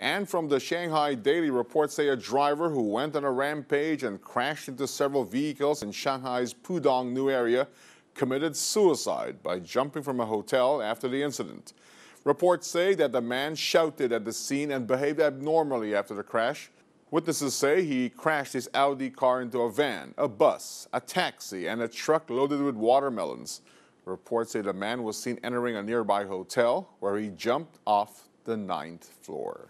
And from the Shanghai Daily, reports say a driver who went on a rampage and crashed into several vehicles in Shanghai's Pudong New area committed suicide by jumping from a hotel after the incident. Reports say that the man shouted at the scene and behaved abnormally after the crash. Witnesses say he crashed his Audi car into a van, a bus, a taxi, and a truck loaded with watermelons. Reports say the man was seen entering a nearby hotel where he jumped off the ninth floor.